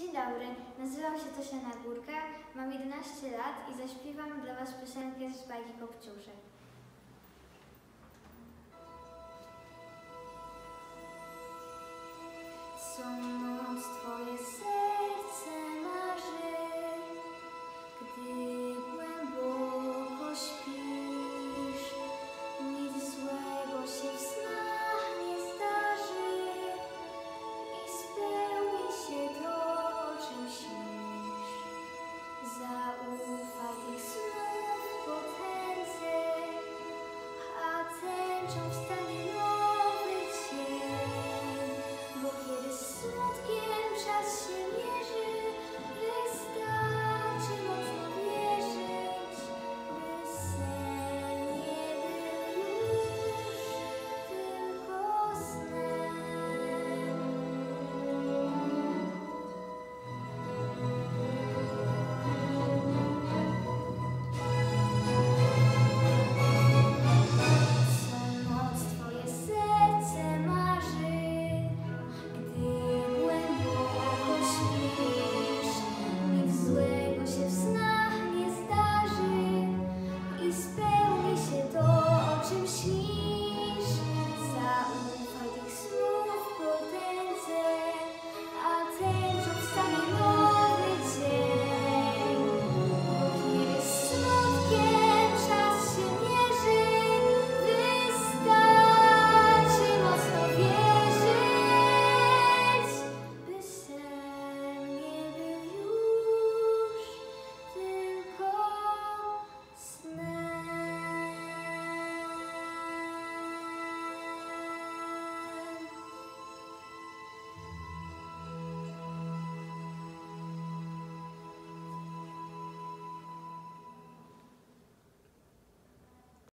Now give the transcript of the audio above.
Dzień dobry, nazywam się Tosia Nagórka, mam 11 lat i zaśpiewam dla Was piosenkę z bajki Kopciuszek. Co touch of